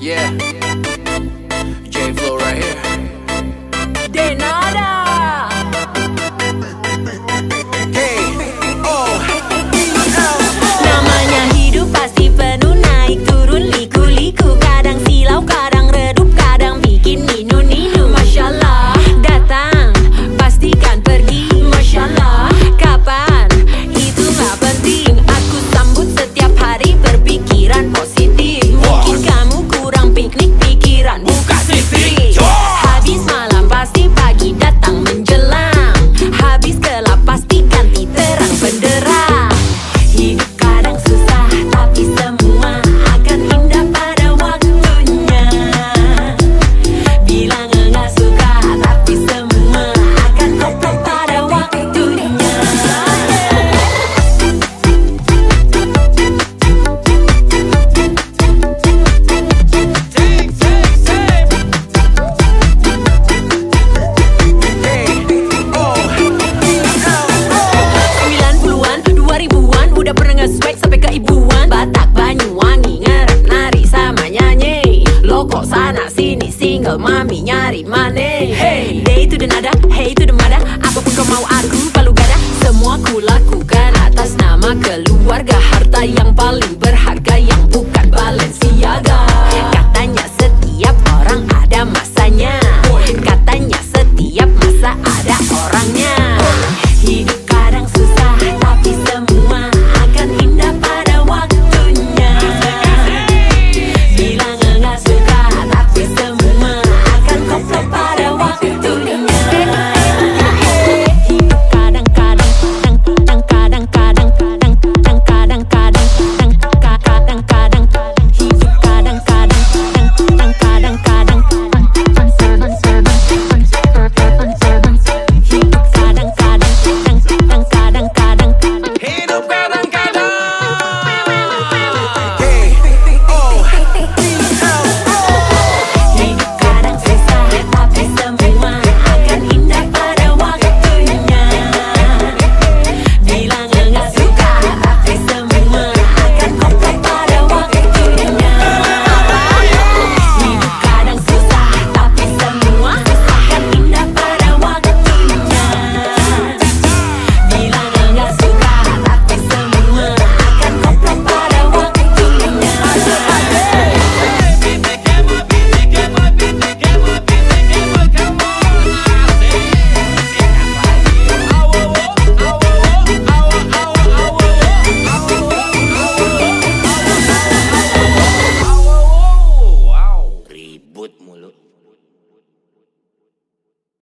Yeah. J Flow right here.